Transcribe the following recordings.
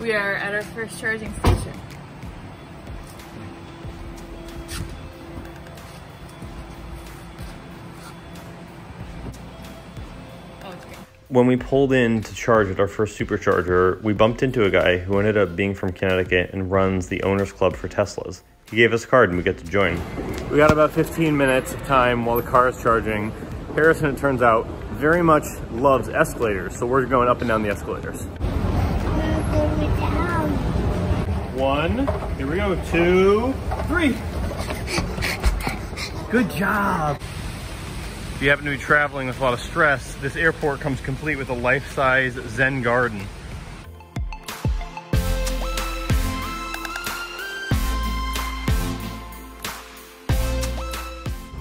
We are at our first charging station. Oh, it's great. When we pulled in to charge at our first supercharger, we bumped into a guy who ended up being from Connecticut and runs the owners club for Teslas. He gave us a card and we get to join. We got about 15 minutes of time while the car is charging. Harrison, it turns out, very much loves escalators, so we're going up and down the escalators. One, here we go, two, three. Good job. If you happen to be traveling with a lot of stress, this airport comes complete with a life-size Zen garden.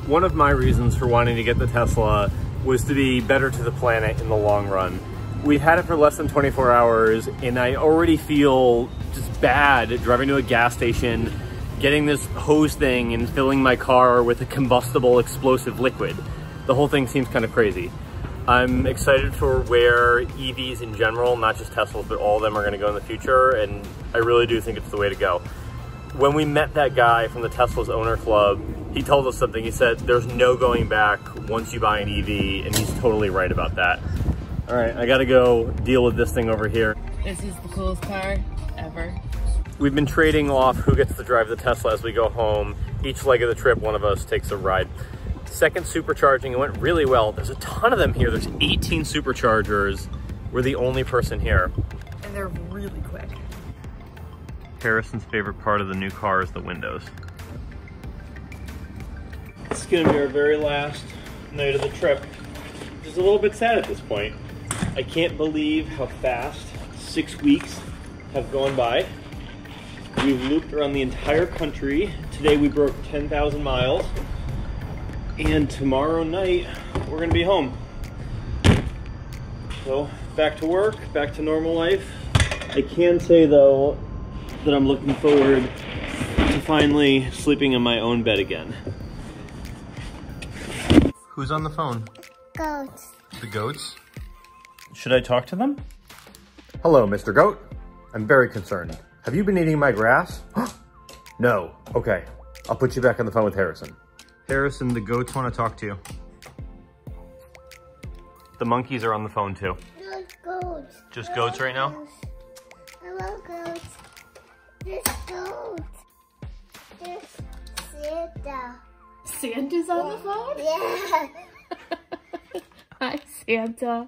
One of my reasons for wanting to get the Tesla was to be better to the planet in the long run. We've had it for less than 24 hours and I already feel just bad driving to a gas station, getting this hose thing and filling my car with a combustible explosive liquid. The whole thing seems kind of crazy. I'm excited for where EVs in general, not just Teslas, but all of them are gonna go in the future and I really do think it's the way to go when we met that guy from the Tesla's owner club, he told us something. He said, there's no going back once you buy an EV, and he's totally right about that. All right, I gotta go deal with this thing over here. This is the coolest car ever. We've been trading off who gets to drive the Tesla as we go home. Each leg of the trip, one of us takes a ride. Second supercharging, it went really well. There's a ton of them here. There's 18 superchargers. We're the only person here. And they're really quick. Harrison's favorite part of the new car is the windows. It's gonna be our very last night of the trip. Just a little bit sad at this point. I can't believe how fast six weeks have gone by. We've looped around the entire country. Today we broke 10,000 miles. And tomorrow night, we're gonna be home. So back to work, back to normal life. I can say though, that I'm looking forward to finally sleeping in my own bed again. Who's on the phone? Goats. The goats? Should I talk to them? Hello, Mr. Goat. I'm very concerned. Have you been eating my grass? no. Okay. I'll put you back on the phone with Harrison. Harrison, the goats want to talk to you. The monkeys are on the phone too. No goats. Just goats right now? Hello, goats. This goat. This Santa. Santa's on the phone? Yeah. Hi, Santa.